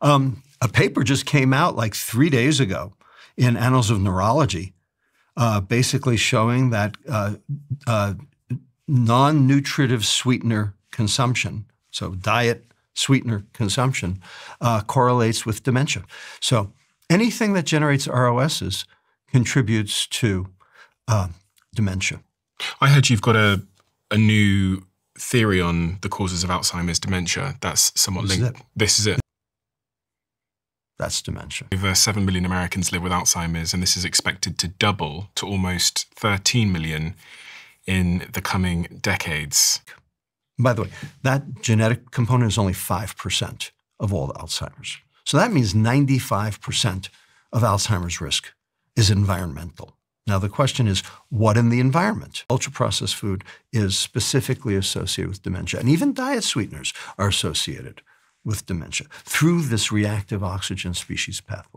Um, a paper just came out like three days ago in Annals of Neurology, uh, basically showing that uh, uh, non nutritive sweetener consumption, so diet sweetener consumption, uh, correlates with dementia. So anything that generates ROSs contributes to uh, dementia. I heard you've got a, a new theory on the causes of Alzheimer's dementia. That's somewhat This is linked. it. This is it. That's dementia. Over 7 million Americans live with Alzheimer's, and this is expected to double to almost 13 million in the coming decades. By the way, that genetic component is only 5% of all Alzheimer's. So that means 95% of Alzheimer's risk is environmental. Now, the question is what in the environment? Ultra processed food is specifically associated with dementia, and even diet sweeteners are associated with dementia through this reactive oxygen species pathway.